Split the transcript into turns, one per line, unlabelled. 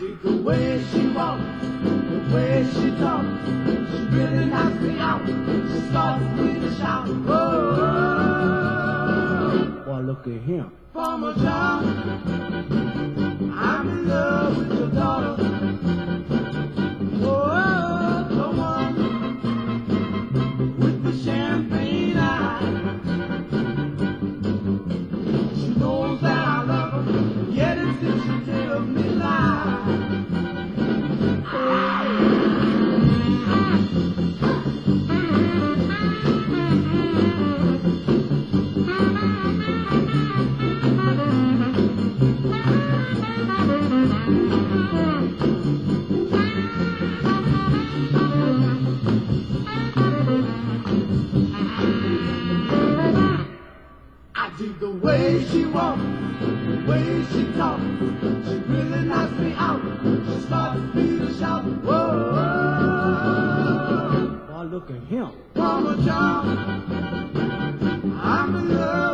The way she walks, the way she talks. She really knocks me out. She starts me to shout. Oh,
boy, look at him.
Farmer John, I'm in love with your daughter. Oh, the one with the champagne eyes. She knows that I love her, yet it's she way she walks, the way she talks, she really knocks me out. She starts me to shout, whoa.
Now look at him.
Farmer John, I'm in love.